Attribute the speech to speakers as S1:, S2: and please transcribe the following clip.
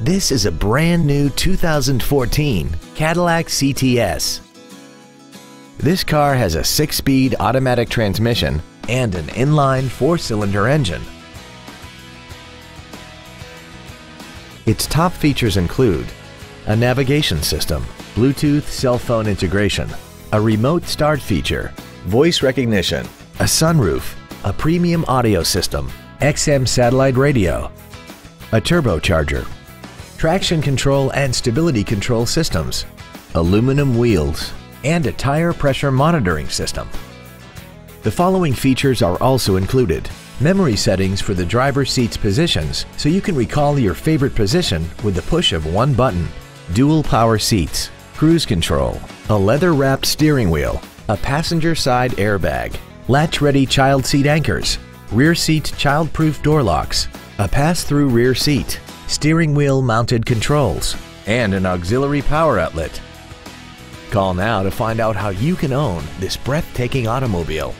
S1: This is a brand new 2014 Cadillac CTS. This car has a six-speed automatic transmission and an inline four-cylinder engine. Its top features include a navigation system, Bluetooth cell phone integration, a remote start feature, voice recognition, a sunroof, a premium audio system, XM satellite radio, a turbocharger, traction control and stability control systems, aluminum wheels, and a tire pressure monitoring system. The following features are also included. Memory settings for the driver's seat's positions so you can recall your favorite position with the push of one button. Dual power seats, cruise control, a leather-wrapped steering wheel, a passenger side airbag, latch-ready child seat anchors, rear seat child-proof door locks, a pass-through rear seat, steering wheel mounted controls, and an auxiliary power outlet. Call now to find out how you can own this breathtaking automobile.